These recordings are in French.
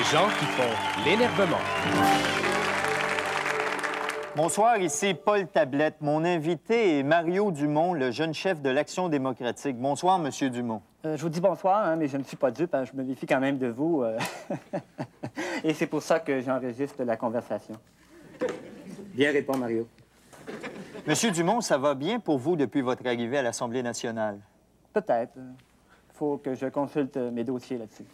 Les gens qui font l'énervement. Bonsoir, ici Paul Tablette. Mon invité est Mario Dumont, le jeune chef de l'Action démocratique. Bonsoir, Monsieur Dumont. Euh, je vous dis bonsoir, hein, mais je ne suis pas dupe. hein, je me méfie quand même de vous. euh. Et c'est pour ça que j'enregistre la conversation. Bien répond, Mario. Monsieur Dumont, ça va bien pour vous depuis votre arrivée à l'Assemblée nationale? Peut-être. Il faut que je consulte mes dossiers là-dessus.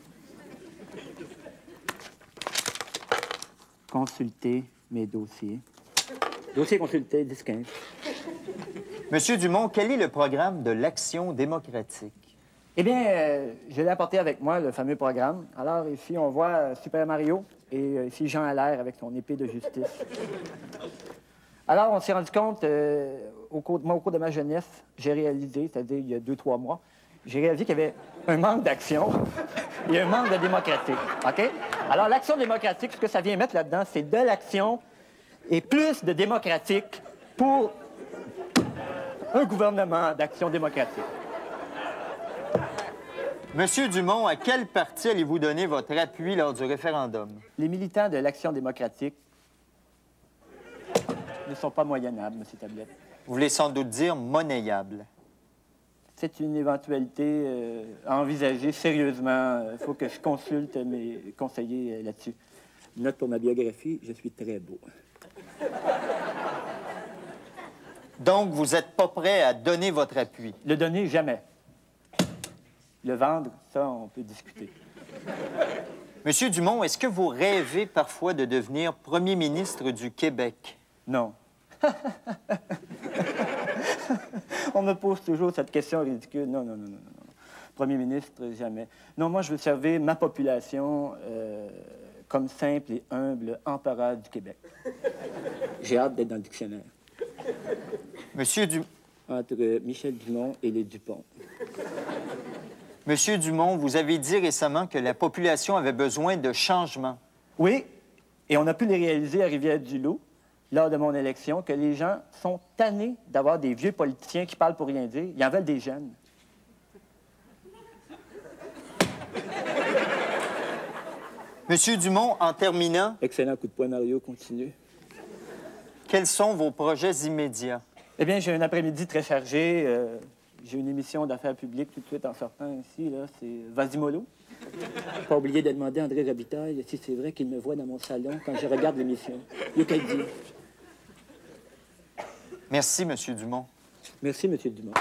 Consulter mes dossiers. Dossier consulté, 10-15. Monsieur Dumont, quel est le programme de l'Action démocratique? Eh bien, euh, je l'ai apporté avec moi, le fameux programme. Alors, ici, on voit euh, Super Mario et euh, ici Jean Allaire avec son épée de justice. Alors, on s'est rendu compte, euh, au cours, moi, au cours de ma jeunesse, j'ai réalisé, c'est-à-dire il y a deux, trois mois, j'ai réalisé qu'il y avait un manque d'action et un manque de démocratique. OK? Alors, l'action démocratique, ce que ça vient mettre là-dedans, c'est de l'action et plus de démocratique pour un gouvernement d'action démocratique. Monsieur Dumont, à quel parti allez-vous donner votre appui lors du référendum? Les militants de l'Action démocratique ne sont pas moyennables, M. Tablette. Vous voulez sans doute dire monnayable. C'est une éventualité euh, à envisager sérieusement. Il faut que je consulte mes conseillers euh, là-dessus. Note pour ma biographie, je suis très beau. Donc, vous n'êtes pas prêt à donner votre appui? Le donner, jamais. Le vendre, ça, on peut discuter. Monsieur Dumont, est-ce que vous rêvez parfois de devenir premier ministre du Québec? Non. on me pose toujours cette question ridicule. Non, non, non, non, non. Premier ministre, jamais. Non, moi, je veux servir ma population euh, comme simple et humble empereur du Québec. J'ai hâte d'être dans le dictionnaire. Monsieur, du... Entre Michel Dumont et les Dupont. Monsieur Dumont, vous avez dit récemment que la population avait besoin de changement. Oui, et on a pu les réaliser à Rivière-du-Loup, lors de mon élection, que les gens sont tannés d'avoir des vieux politiciens qui parlent pour rien dire. Ils en veulent des jeunes. Monsieur Dumont, en terminant, Excellent coup de poing, Mario. Continue. quels sont vos projets immédiats? Eh bien, j'ai un après-midi très chargé. euh, j'ai une émission d'affaires publiques tout de suite en sortant ici. là. C'est Vasimolo. Pas oublié de demander à André Robitaille si c'est vrai qu'il me voit dans mon salon quand je regarde l'émission. Il qu'à le dire. Merci, M. Dumont. Merci, M. Dumont.